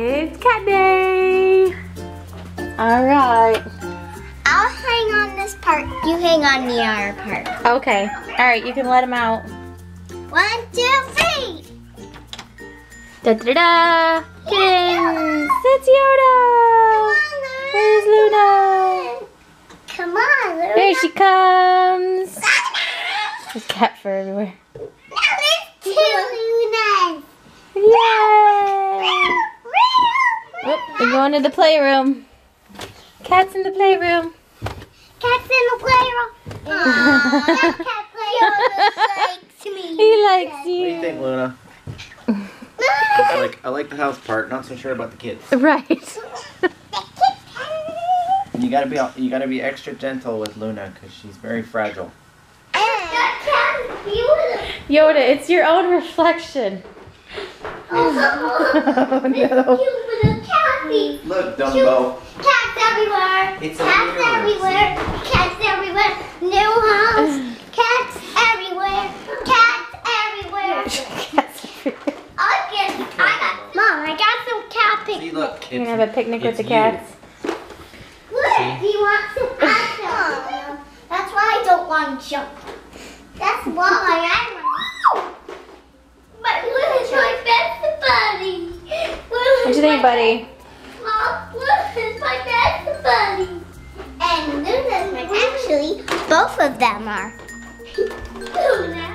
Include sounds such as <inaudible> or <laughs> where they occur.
It's cat day. All right. I'll hang on this part. You hang on the other part. Okay. All right, you can let him out. One, two, three. Da da da. Kittens. It's Yoda. Where's Luna? Come on, Luna. There she comes. <laughs> There's cat fur everywhere. Now there's two Lunas. Yay! Whoop, we're going to the playroom. Cat's in the playroom. Cat's in the playroom. <laughs> Aww, that cat playroom likes me. He likes What do you you. think, Luna? I like I like the house part. Not so sure about the kids. Right. And <laughs> you gotta be you gotta be extra gentle with Luna because she's very fragile. That cat is beautiful. Yoda, it's your own reflection. Oh, <laughs> oh no. Cute. Look, Dumbo. Cats everywhere. It's cats mirror. everywhere. Cats everywhere. New house. <laughs> Cats everywhere. Cats everywhere. <laughs> Cat's everywhere. I get. I got. Mom, I got some cat See, pictures. look. You're it's- gonna have a picnic with the you. cats. Look, do you want some <laughs> action? That's why I don't want to jump. That's why I want. But look, it's my best buddy. What do you think, buddy? Mom, look, it's my best buddy. And Luna's my actually, both of them are. <laughs>